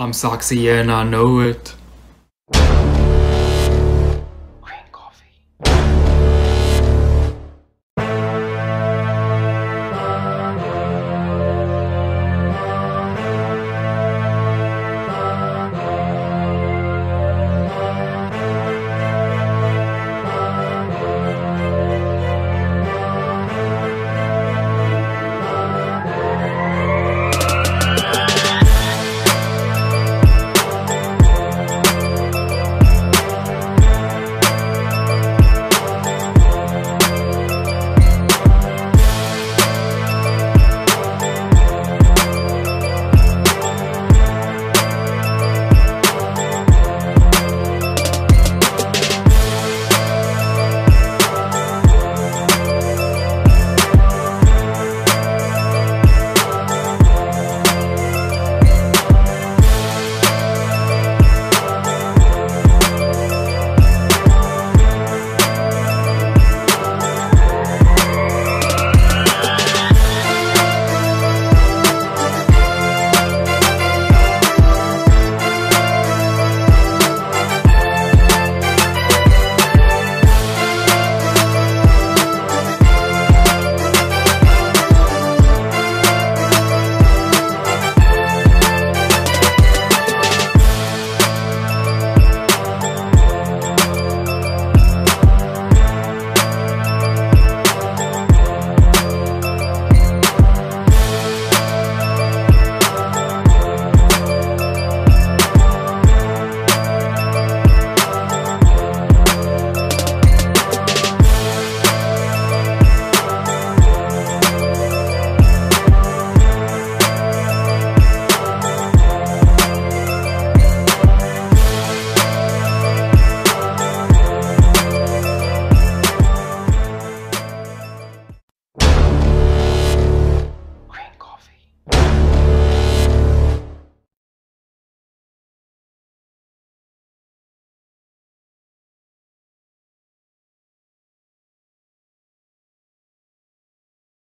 I'm Soxy and I know it.